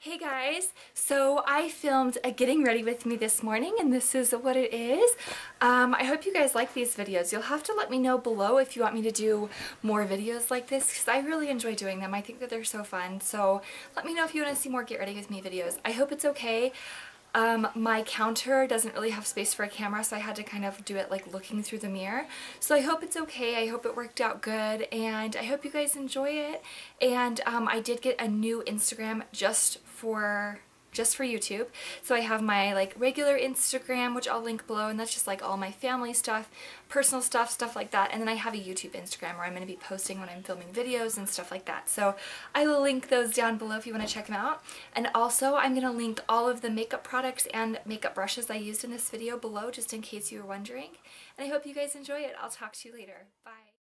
Hey guys, so I filmed a getting ready with me this morning and this is what it is. Um, I hope you guys like these videos. You'll have to let me know below if you want me to do more videos like this because I really enjoy doing them. I think that they're so fun. So let me know if you want to see more get ready with me videos. I hope it's okay. Um, my counter doesn't really have space for a camera so I had to kind of do it like looking through the mirror. So I hope it's okay. I hope it worked out good and I hope you guys enjoy it. And um, I did get a new Instagram just for just for YouTube. So I have my like regular Instagram, which I'll link below, and that's just like all my family stuff, personal stuff, stuff like that. And then I have a YouTube Instagram where I'm going to be posting when I'm filming videos and stuff like that. So I will link those down below if you want to check them out. And also I'm going to link all of the makeup products and makeup brushes I used in this video below just in case you were wondering. And I hope you guys enjoy it. I'll talk to you later. Bye.